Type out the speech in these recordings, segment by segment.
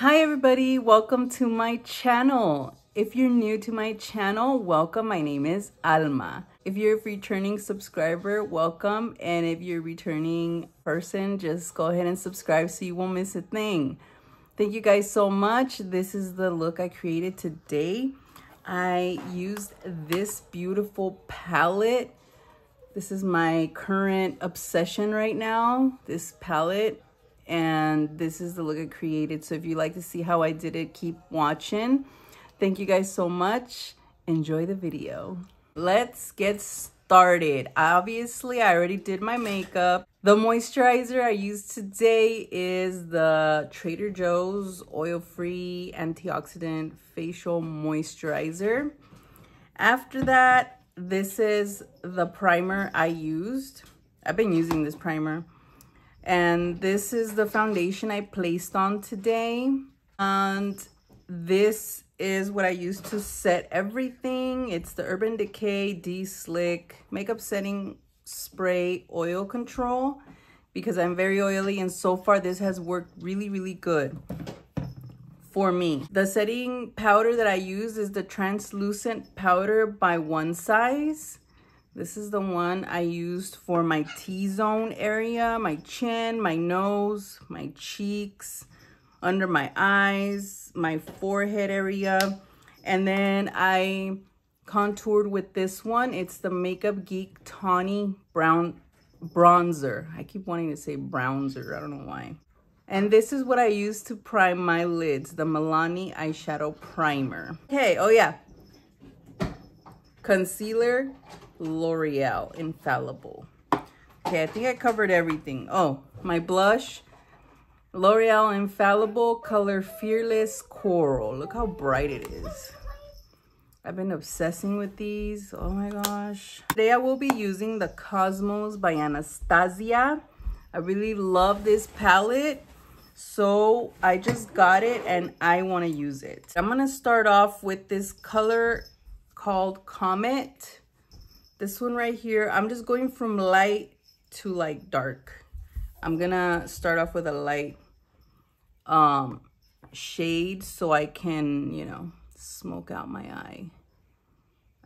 Hi everybody, welcome to my channel. If you're new to my channel, welcome. My name is Alma. If you're a returning subscriber, welcome. And if you're a returning person, just go ahead and subscribe so you won't miss a thing. Thank you guys so much. This is the look I created today. I used this beautiful palette. This is my current obsession right now, this palette and this is the look I created. So if you like to see how I did it, keep watching. Thank you guys so much. Enjoy the video. Let's get started. Obviously, I already did my makeup. The moisturizer I used today is the Trader Joe's oil-free antioxidant facial moisturizer. After that, this is the primer I used. I've been using this primer. And this is the foundation I placed on today. And this is what I use to set everything. It's the Urban Decay De-Slick Makeup Setting Spray Oil Control because I'm very oily and so far this has worked really, really good for me. The setting powder that I use is the translucent powder by One Size. This is the one I used for my T-zone area, my chin, my nose, my cheeks, under my eyes, my forehead area. And then I contoured with this one. It's the Makeup Geek Tawny Brown Bronzer. I keep wanting to say bronzer. I don't know why. And this is what I use to prime my lids, the Milani Eyeshadow Primer. Okay, oh yeah. Concealer, L'Oreal Infallible. Okay, I think I covered everything. Oh, my blush, L'Oreal Infallible Color Fearless Coral. Look how bright it is. I've been obsessing with these. Oh my gosh. Today I will be using the Cosmos by Anastasia. I really love this palette. So I just got it and I want to use it. I'm going to start off with this color called Comet. This one right here, I'm just going from light to like dark. I'm gonna start off with a light um, shade so I can, you know, smoke out my eye.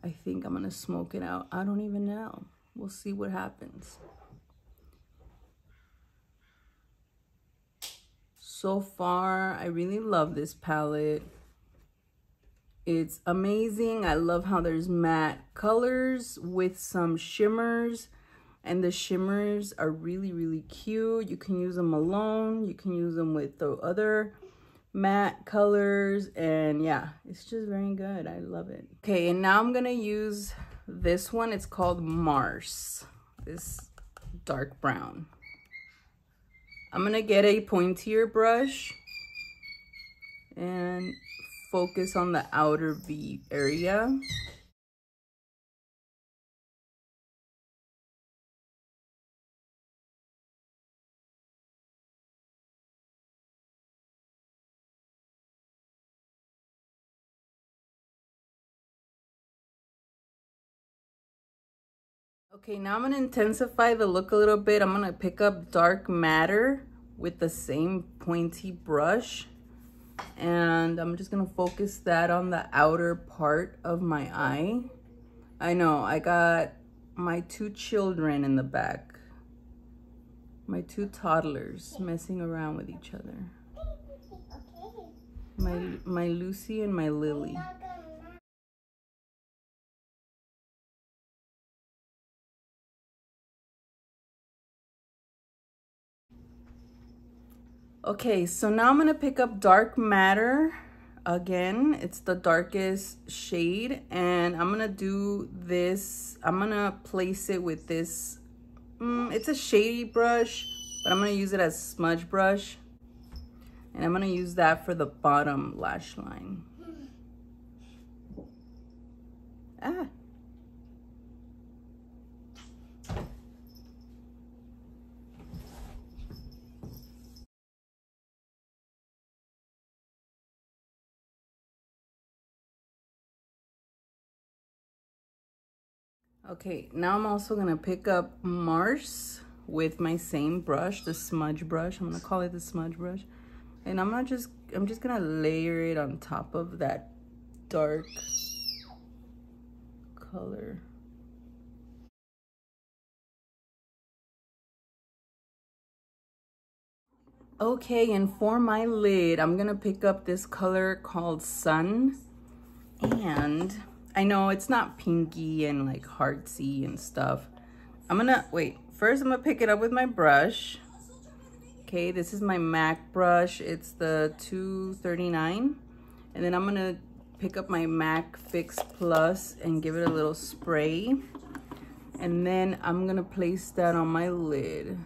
I think I'm gonna smoke it out. I don't even know. We'll see what happens. So far, I really love this palette. It's amazing. I love how there's matte colors with some shimmers. And the shimmers are really, really cute. You can use them alone. You can use them with the other matte colors. And yeah, it's just very good. I love it. Okay, and now I'm going to use this one. It's called Mars. This dark brown. I'm going to get a pointier brush. And focus on the outer V area. Okay, now I'm going to intensify the look a little bit. I'm going to pick up Dark Matter with the same pointy brush and I'm just gonna focus that on the outer part of my eye. I know, I got my two children in the back. My two toddlers messing around with each other. My, my Lucy and my Lily. Okay, so now I'm gonna pick up Dark Matter again. It's the darkest shade and I'm gonna do this. I'm gonna place it with this, mm, it's a shady brush, but I'm gonna use it as smudge brush. And I'm gonna use that for the bottom lash line. Ah. Okay, now I'm also gonna pick up Mars with my same brush, the smudge brush. I'm gonna call it the smudge brush. And I'm gonna just I'm just gonna layer it on top of that dark color. Okay, and for my lid, I'm gonna pick up this color called Sun. And I know it's not pinky and like heartsy and stuff. I'm gonna, wait, first I'm gonna pick it up with my brush. Okay, this is my MAC brush. It's the 239. And then I'm gonna pick up my MAC Fix Plus and give it a little spray. And then I'm gonna place that on my lid.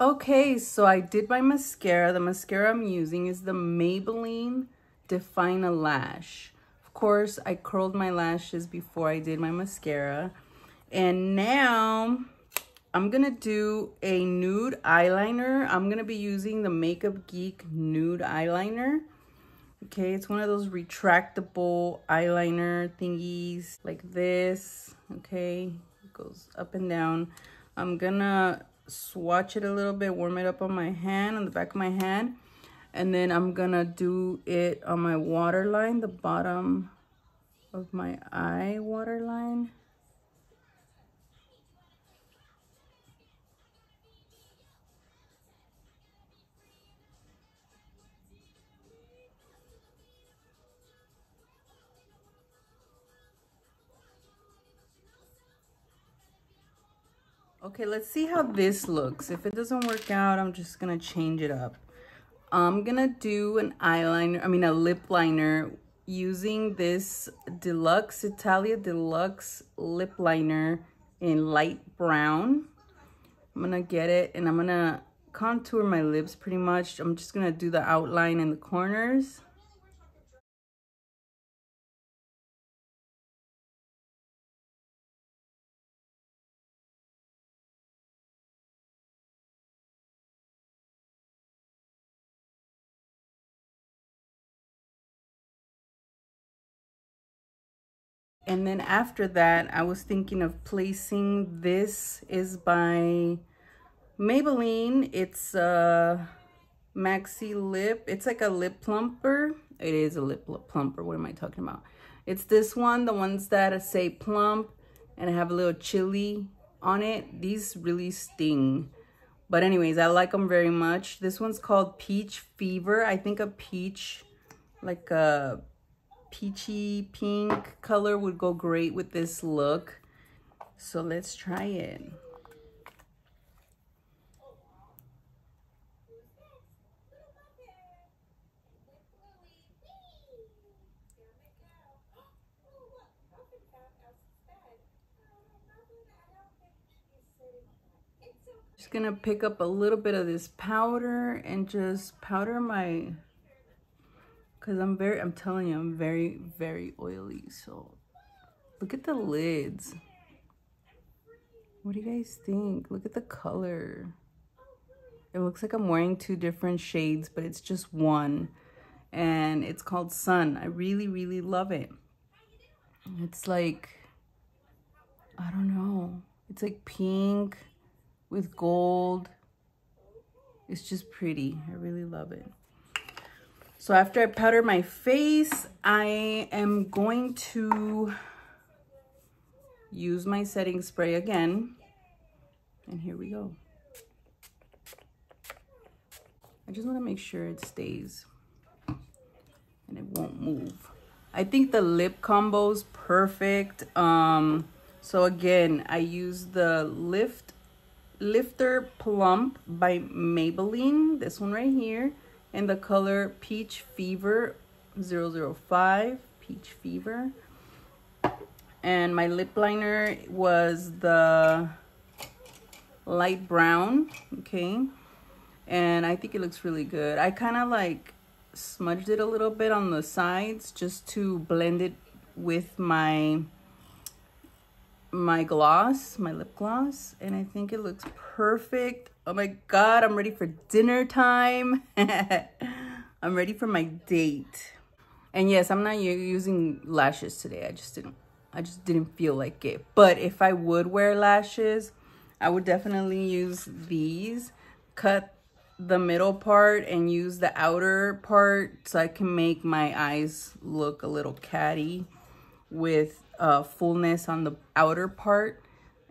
Okay, so I did my mascara. The mascara I'm using is the Maybelline Define a Lash. Of course, I curled my lashes before I did my mascara. And now I'm going to do a nude eyeliner. I'm going to be using the Makeup Geek Nude Eyeliner. Okay, it's one of those retractable eyeliner thingies like this. Okay, it goes up and down. I'm gonna swatch it a little bit, warm it up on my hand, on the back of my hand. And then I'm gonna do it on my waterline, the bottom of my eye waterline. Okay, let's see how this looks. If it doesn't work out, I'm just gonna change it up. I'm gonna do an eyeliner, I mean a lip liner using this Deluxe, Italia Deluxe lip liner in light brown. I'm gonna get it and I'm gonna contour my lips pretty much. I'm just gonna do the outline in the corners. And then after that, I was thinking of placing, this is by Maybelline. It's a Maxi Lip. It's like a lip plumper. It is a lip plumper. What am I talking about? It's this one, the ones that say plump and have a little chili on it. These really sting. But anyways, I like them very much. This one's called Peach Fever. I think a peach, like a peachy pink color would go great with this look. So let's try it. Just gonna pick up a little bit of this powder and just powder my because I'm very, I'm telling you, I'm very, very oily. So look at the lids. What do you guys think? Look at the color. It looks like I'm wearing two different shades, but it's just one. And it's called Sun. I really, really love it. It's like, I don't know. It's like pink with gold. It's just pretty. I really love it. So after I powder my face, I am going to use my setting spray again. And here we go. I just want to make sure it stays and it won't move. I think the lip combo is perfect. Um, so again, I use the Lift Lifter Plump by Maybelline. This one right here in the color Peach Fever 005, Peach Fever. And my lip liner was the light brown, okay? And I think it looks really good. I kind of like smudged it a little bit on the sides just to blend it with my my gloss, my lip gloss, and I think it looks perfect. Oh my God, I'm ready for dinner time. I'm ready for my date. And yes, I'm not using lashes today. I just didn't, I just didn't feel like it. But if I would wear lashes, I would definitely use these. Cut the middle part and use the outer part so I can make my eyes look a little catty with uh, fullness on the outer part.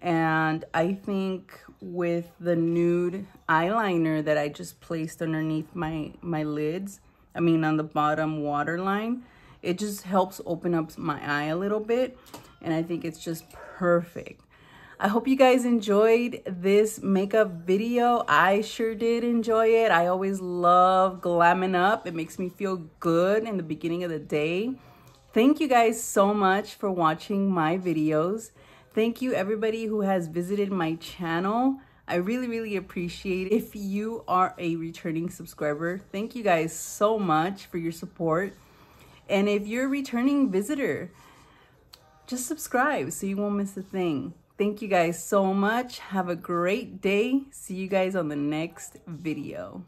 And I think with the nude eyeliner that I just placed underneath my, my lids, I mean on the bottom waterline, it just helps open up my eye a little bit. And I think it's just perfect. I hope you guys enjoyed this makeup video. I sure did enjoy it. I always love glamming up. It makes me feel good in the beginning of the day. Thank you guys so much for watching my videos. Thank you everybody who has visited my channel. I really, really appreciate it. If you are a returning subscriber, thank you guys so much for your support. And if you're a returning visitor, just subscribe so you won't miss a thing. Thank you guys so much. Have a great day. See you guys on the next video.